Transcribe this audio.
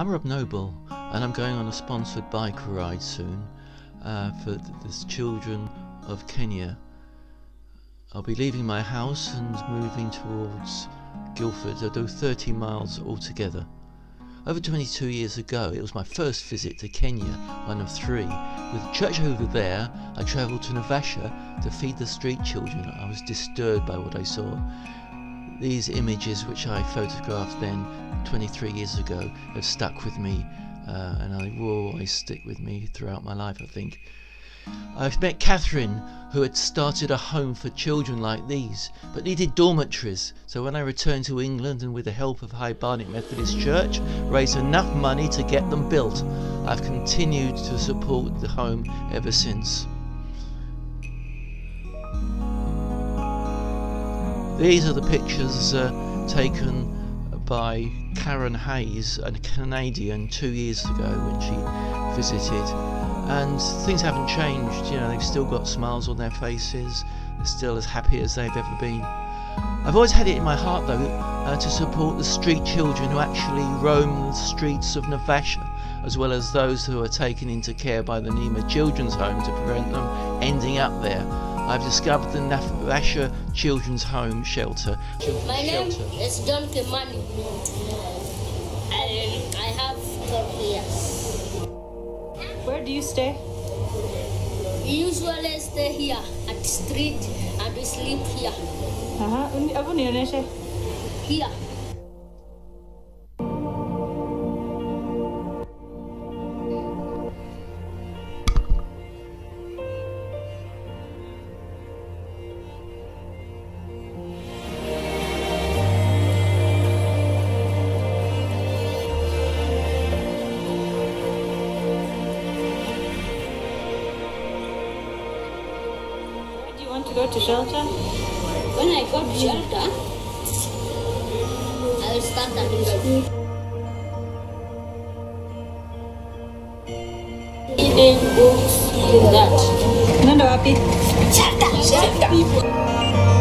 I'm Rob Noble, and I'm going on a sponsored bike ride soon uh, for the children of Kenya. I'll be leaving my house and moving towards Guildford. I'll do 30 miles altogether. Over 22 years ago, it was my first visit to Kenya, one of three. With the church over there, I travelled to Naivasha to feed the street children. I was disturbed by what I saw. These images, which I photographed then 23 years ago, have stuck with me uh, and I will always stick with me throughout my life, I think. I've met Catherine, who had started a home for children like these, but needed dormitories. So when I returned to England and with the help of High Barnet Methodist Church, raised enough money to get them built, I've continued to support the home ever since. These are the pictures uh, taken by Karen Hayes, a Canadian, two years ago when she visited. And things haven't changed, you know, they've still got smiles on their faces, they're still as happy as they've ever been. I've always had it in my heart, though, uh, to support the street children who actually roam the streets of Naivasha, as well as those who are taken into care by the Nema Children's Home to prevent them ending up there. I've discovered the Naivasha Children's Home Shelter. My name is John Kimani. I, I have 12 years. Where do you stay? We usually stay here at the street and we sleep here. Aha, hebu nionyeshe. Here. Want to go to shelter? When I go to shelter, I will start at the Reading books, that. Unaenda wapi? Shelter, shelter.